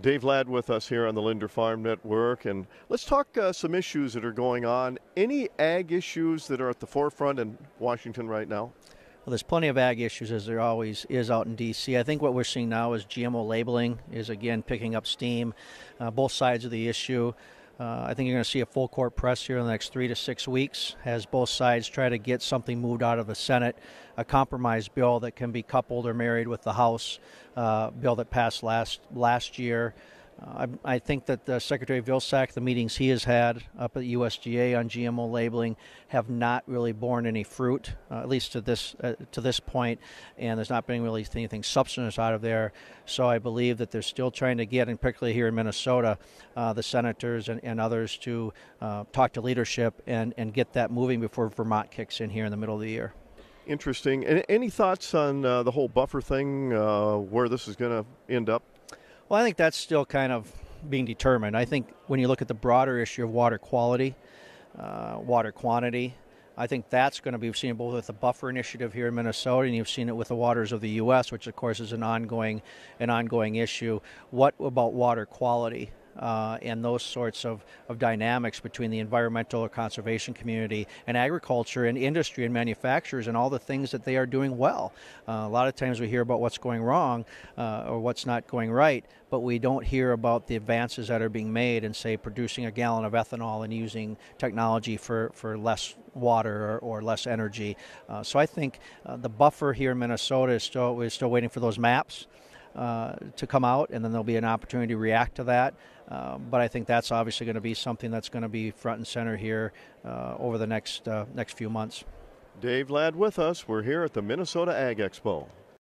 Dave Ladd with us here on the Linder Farm Network, and let's talk uh, some issues that are going on. Any ag issues that are at the forefront in Washington right now? Well, there's plenty of ag issues as there always is out in D.C. I think what we're seeing now is GMO labeling is again picking up steam. Uh, both sides of the issue. Uh, I think you're going to see a full court press here in the next three to six weeks as both sides try to get something moved out of the Senate, a compromise bill that can be coupled or married with the House uh, bill that passed last last year. Uh, I, I, think that the Secretary Vilsack, the meetings he has had up at USDA on GMO labeling, have not really borne any fruit, uh, at least to this uh, to this point, and there's not been really anything substantive out of there. So I believe that they're still trying to get, and particularly here in Minnesota, uh, the senators and, and others to uh, talk to leadership and, and get that moving before Vermont kicks in here in the middle of the year. Interesting. Any thoughts on uh, the whole buffer thing, where this is going to end up? Well, I think that's still kind of being determined. I think when you look at the broader issue of water quality, uh, water quantity, I think that's going to be seen both with the buffer initiative here in Minnesota, and you've seen it with the waters of the U.S., which of course is an ongoing, an ongoing issue. What about water quality? Uh, and those sorts of, of dynamics between the environmental or conservation community and agriculture and industry and manufacturers and all the things that they are doing well. Uh, a lot of times we hear about what's going wrong uh, or what's not going right, but we don't hear about the advances that are being made in, say, producing a gallon of ethanol and using technology for, for less water or, or less energy. Uh, so I think uh, the buffer here in Minnesota is still, we're still waiting for those maps. Uh, to come out, and then there'll be an opportunity to react to that. Uh, but I think that's obviously going to be something that's going to be front and center here uh, over the next uh, next few months. Dave Ladd with us. We're here at the Minnesota Ag Expo.